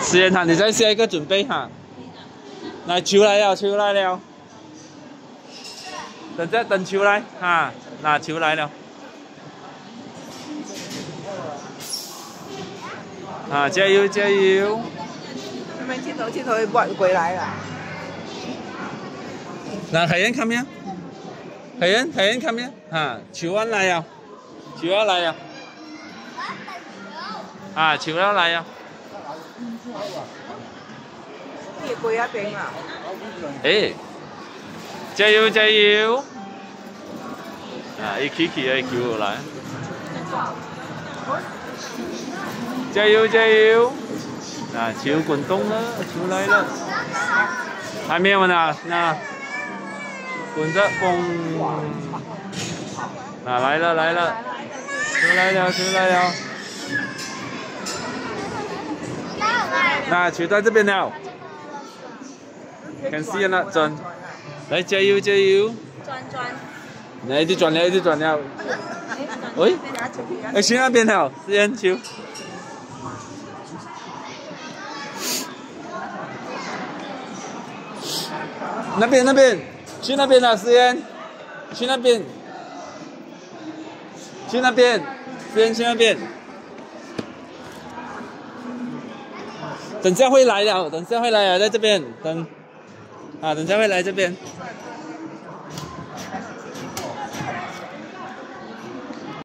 实验场，你再下一个准备哈。来，球来了，球来了。等着，等球来哈，那球来了。啊，加油，加油！那边镜头，镜头不回来了。那海燕看没有？海燕，海燕看没有？啊，球要来呀，球要来呀。啊，球要来呀。你跪一边啊！哎，加油加油！啊，一起起一球来。加油加油！啊，球滚动了，球来了。还没有呢，那滚着嘣！啊，来了来了，球来了球来了。那球在这边了。Can see 啦，转，来加油加油！转转。来一直转了，一直转了。喂，哎，去那边了，实验球。那边那边，去那边了，实验，去那边，去那边，实验去那边。等下会来了，等下会来了，在这边等，啊，等下会来这边。